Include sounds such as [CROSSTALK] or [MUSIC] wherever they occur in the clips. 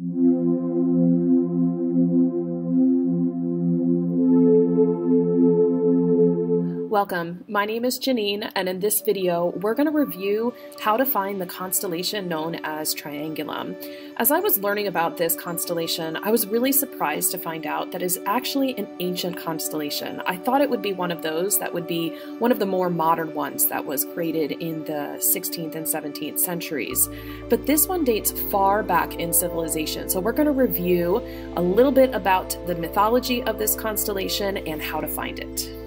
Mm-hmm. Welcome, my name is Janine, and in this video, we're going to review how to find the constellation known as Triangulum. As I was learning about this constellation, I was really surprised to find out that it is actually an ancient constellation. I thought it would be one of those that would be one of the more modern ones that was created in the 16th and 17th centuries. But this one dates far back in civilization, so we're going to review a little bit about the mythology of this constellation and how to find it.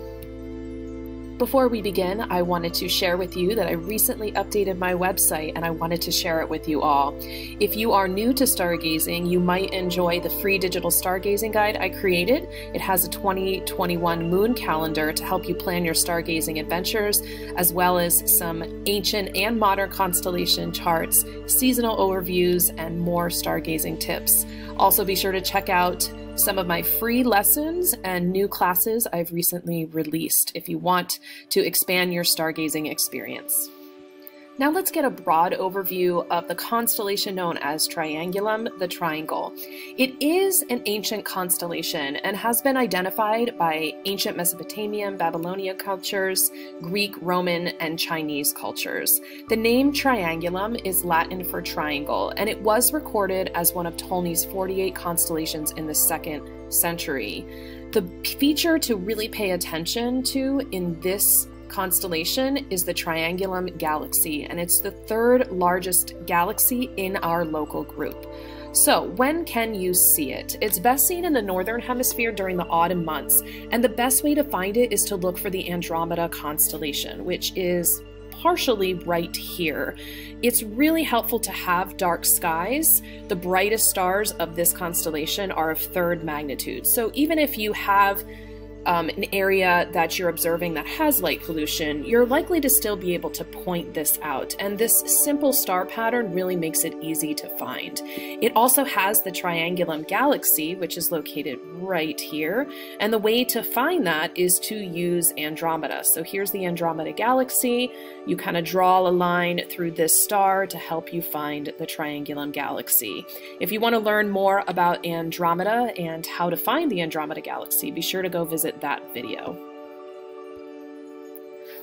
Before we begin, I wanted to share with you that I recently updated my website and I wanted to share it with you all. If you are new to stargazing, you might enjoy the free digital stargazing guide I created. It has a 2021 moon calendar to help you plan your stargazing adventures, as well as some ancient and modern constellation charts, seasonal overviews, and more stargazing tips. Also, be sure to check out some of my free lessons and new classes I've recently released if you want to expand your stargazing experience. Now let's get a broad overview of the constellation known as Triangulum, the Triangle. It is an ancient constellation and has been identified by ancient Mesopotamian, Babylonian cultures, Greek, Roman, and Chinese cultures. The name Triangulum is Latin for triangle, and it was recorded as one of Ptolemy's 48 constellations in the second century. The feature to really pay attention to in this constellation is the Triangulum Galaxy, and it's the third largest galaxy in our local group. So, when can you see it? It's best seen in the northern hemisphere during the autumn months, and the best way to find it is to look for the Andromeda constellation, which is partially right here. It's really helpful to have dark skies. The brightest stars of this constellation are of third magnitude. So even if you have um, an area that you're observing that has light pollution, you're likely to still be able to point this out. And this simple star pattern really makes it easy to find. It also has the Triangulum galaxy, which is located right here. And the way to find that is to use Andromeda. So here's the Andromeda galaxy. You kind of draw a line through this star to help you find the Triangulum galaxy. If you want to learn more about Andromeda and how to find the Andromeda galaxy, be sure to go visit that video.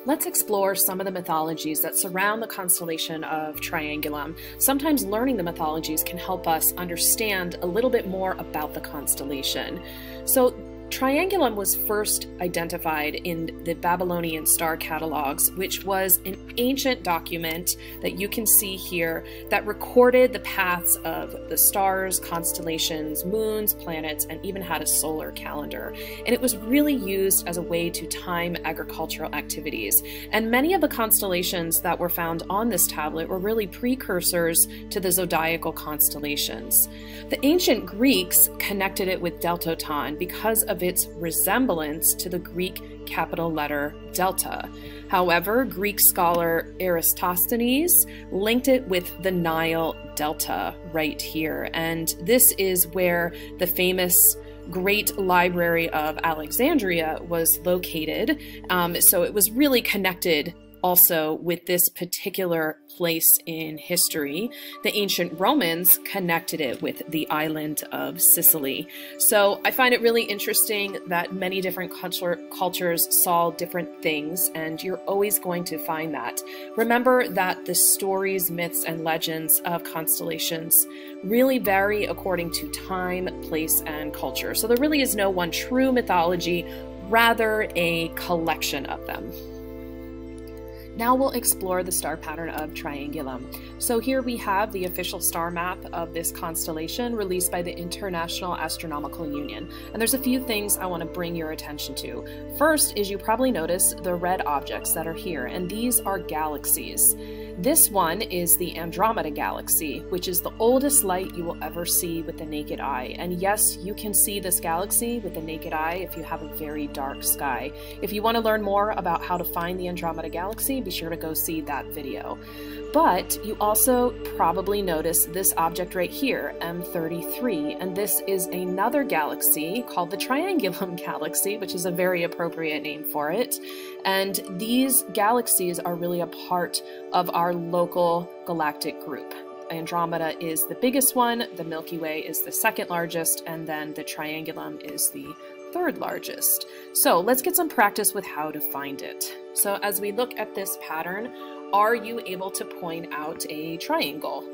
Let's explore some of the mythologies that surround the constellation of Triangulum. Sometimes learning the mythologies can help us understand a little bit more about the constellation. So, Triangulum was first identified in the Babylonian star catalogs, which was an ancient document that you can see here that recorded the paths of the stars, constellations, moons, planets, and even had a solar calendar. And it was really used as a way to time agricultural activities. And many of the constellations that were found on this tablet were really precursors to the zodiacal constellations. The ancient Greeks connected it with Deltoton because of its resemblance to the Greek capital letter delta. However, Greek scholar Eratosthenes linked it with the Nile Delta right here, and this is where the famous great library of Alexandria was located. Um, so it was really connected also with this particular place in history. The ancient Romans connected it with the island of Sicily. So I find it really interesting that many different culture, cultures saw different things, and you're always going to find that. Remember that the stories, myths, and legends of constellations really vary according to time, place, and culture. So there really is no one true mythology, rather a collection of them. Now we'll explore the star pattern of Triangulum. So here we have the official star map of this constellation released by the International Astronomical Union. And there's a few things I want to bring your attention to. First is you probably notice the red objects that are here, and these are galaxies. This one is the Andromeda Galaxy, which is the oldest light you will ever see with the naked eye. And yes, you can see this galaxy with the naked eye if you have a very dark sky. If you want to learn more about how to find the Andromeda Galaxy, be sure to go see that video. But you also probably notice this object right here, M33, and this is another galaxy called the Triangulum [LAUGHS] Galaxy, which is a very appropriate name for it. And these galaxies are really a part of our local galactic group. Andromeda is the biggest one, the Milky Way is the second largest, and then the Triangulum is the third largest. So let's get some practice with how to find it. So as we look at this pattern, are you able to point out a triangle?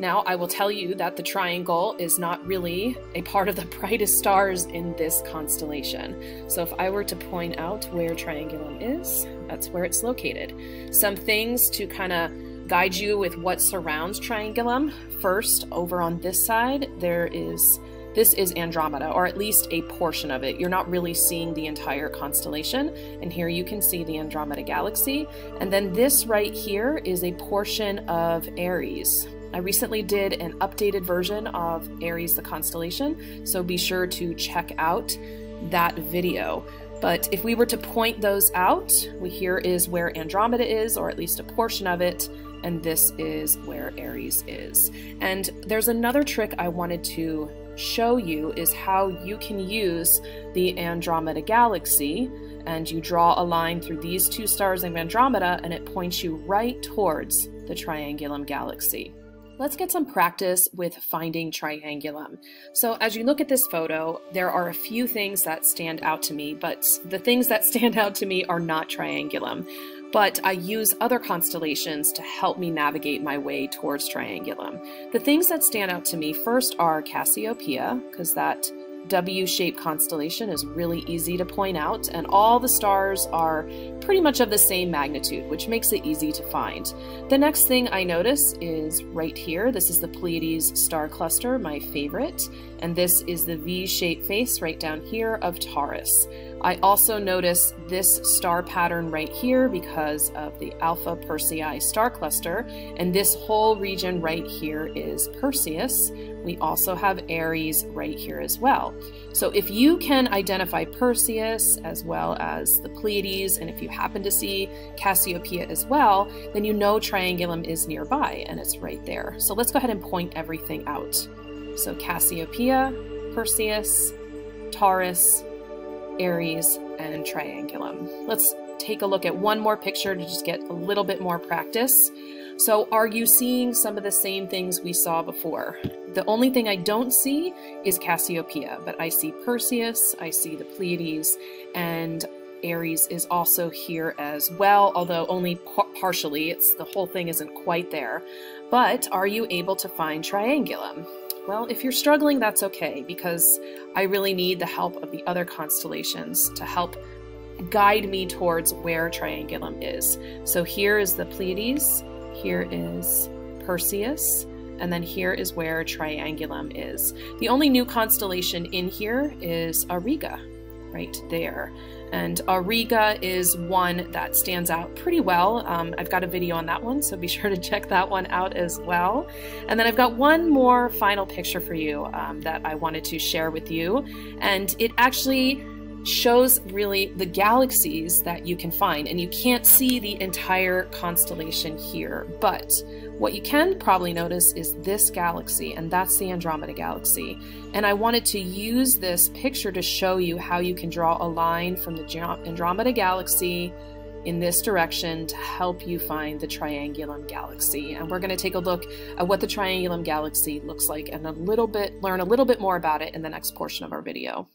Now, I will tell you that the triangle is not really a part of the [LAUGHS] brightest stars in this constellation. So if I were to point out where Triangulum is, that's where it's located. Some things to kind of guide you with what surrounds Triangulum. First, over on this side, there is this is Andromeda, or at least a portion of it. You're not really seeing the entire constellation. And here you can see the Andromeda Galaxy. And then this right here is a portion of Aries. I recently did an updated version of Aries the constellation, so be sure to check out that video. But if we were to point those out, we here is where Andromeda is, or at least a portion of it, and this is where Aries is. And there's another trick I wanted to show you is how you can use the Andromeda galaxy and you draw a line through these two stars in Andromeda and it points you right towards the Triangulum galaxy. Let's get some practice with finding triangulum. So as you look at this photo, there are a few things that stand out to me, but the things that [LAUGHS] stand out to me are not triangulum. But I use other constellations to help me navigate my way towards triangulum. The things that stand out to me first are Cassiopeia, because that W-shaped constellation is really easy to point out, and all the stars are pretty much of the same magnitude, which makes it easy to find. The next thing I notice is right here. This is the Pleiades star cluster, my favorite, and this is the V-shaped face right down here of Taurus. I also notice this star pattern right here because of the Alpha Persei star cluster, and this whole region right here is Perseus. We also have Aries right here as well. So if you can identify Perseus as well as the Pleiades, and if you happen to see Cassiopeia as well, then you know Triangulum is nearby and it's right there. So let's go ahead and point everything out. So Cassiopeia, Perseus, Taurus, Aries, and Triangulum. Let's take a look at one more picture to just get a little bit more practice. So are you seeing some of the same things we saw before? The only thing I don't see is Cassiopeia, but I see Perseus, I see the Pleiades, and Aries is also here as well, although only partially. It's the whole thing isn't quite there. But are you able to find Triangulum? Well, if you're struggling, that's okay, because I really need the help of the other constellations to help guide me towards where Triangulum is. So here is the Pleiades, here is Perseus, and then here is where Triangulum is. The only new constellation in here is Auriga, right there. And Auriga is one that stands out pretty well. Um, I've got a video on that one, so be [LAUGHS] sure to check that one out as well. And then I've got one more final picture for you um, that I wanted to share with you. And it actually shows really the galaxies that you can find. And you can't see the entire constellation here, but what you can probably notice is this galaxy, and that's the Andromeda Galaxy. And I wanted to use this picture to show you how you can draw a line from the Andromeda Galaxy in this direction to help you find the Triangulum Galaxy. And we're going to take a look at what the Triangulum Galaxy looks like and a little bit learn a little bit more about it in the next portion of our video.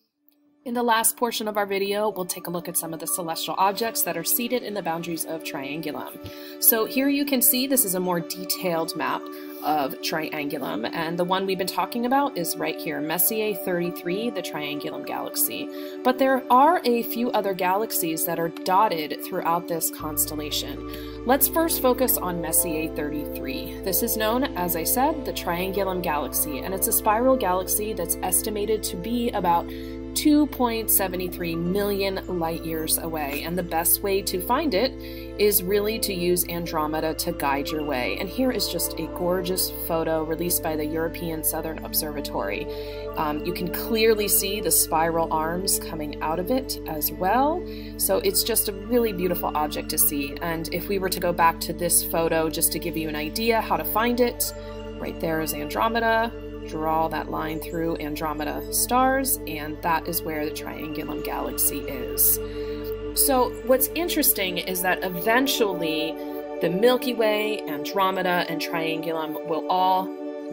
In the last portion of our video, we'll take a look at some of the celestial objects that are seated in the boundaries of Triangulum. So here you can see this is a more detailed map of Triangulum, and the one we've been talking about is right here, Messier 33, the Triangulum Galaxy. But there are a few other galaxies that are dotted throughout this constellation. Let's first focus on Messier 33. This is known, as I said, the Triangulum Galaxy, and it's a spiral galaxy that's estimated to be about 2.73 million light years away. And the best way to find it is really to use Andromeda to guide your way. And here is just a gorgeous photo released by the European Southern Observatory. Um, you can clearly see the spiral arms coming out of it as well. So it's just a really beautiful object to see. And if we were to go back to this photo just to give you an idea how to find it, right there is Andromeda draw that line through Andromeda stars, and that is where the Triangulum Galaxy is. So, what's interesting is that eventually The Milky Way, Andromeda, and Triangulum will all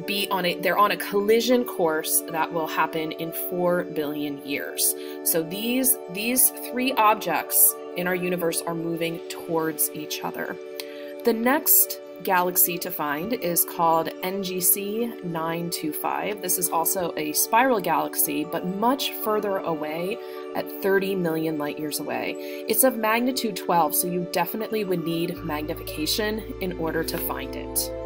be on a they're on a collision course that will happen in 4 billion years. So these these three objects in our universe are moving towards each other. The next galaxy to find is called NGC 925. This is also a spiral galaxy, but much further away at 30 million light years away. It's of magnitude 12, so you definitely would need magnification in order to find it.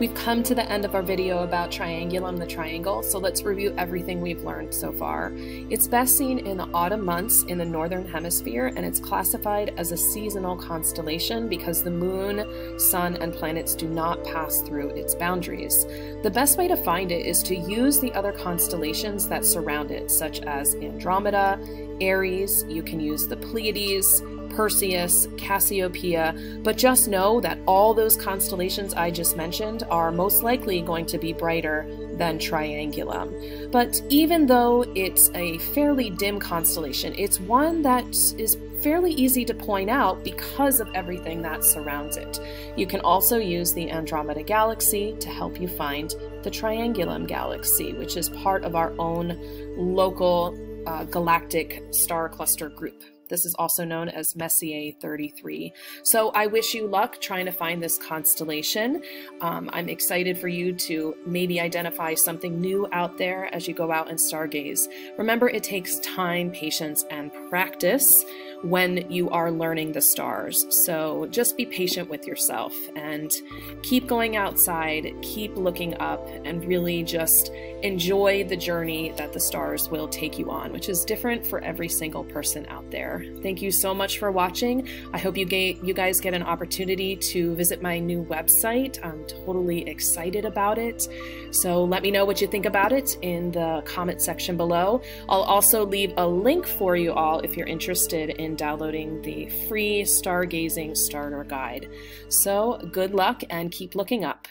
We've come to the end of our video about Triangulum the Triangle, so let's review everything we've learned so far. It's best seen in the autumn months in the northern hemisphere, and it's classified as a seasonal constellation because the moon, sun, and planets do not pass through its boundaries. The best way to find it is to use the other constellations that surround it, such as Andromeda, Aries, you can use the Pleiades, Perseus, Cassiopeia, but just know that all those constellations I just mentioned are most likely going to be brighter than Triangulum. But even though it's a fairly dim constellation, it's one that is fairly easy to point out because of everything that surrounds it. You can also use the Andromeda Galaxy to help you find the Triangulum Galaxy, which is part of our own local uh, galactic star cluster group. This is also known as Messier 33. So I wish you luck trying to find this constellation. Um, I'm excited for you to maybe identify something new out there as you go out and stargaze. Remember, it takes time, patience, and practice when you are learning the stars. So just be patient with yourself and keep going outside, keep looking up, and really just enjoy the journey that the stars will take you on, which is different for every single person out there. Thank you so much for watching. I hope you get you guys get an opportunity to visit my new website. I'm totally excited about it. So let me know what you think about it in the comment section below. I'll also leave a link for you all if you're interested in downloading the free stargazing starter guide. So good luck and keep looking up.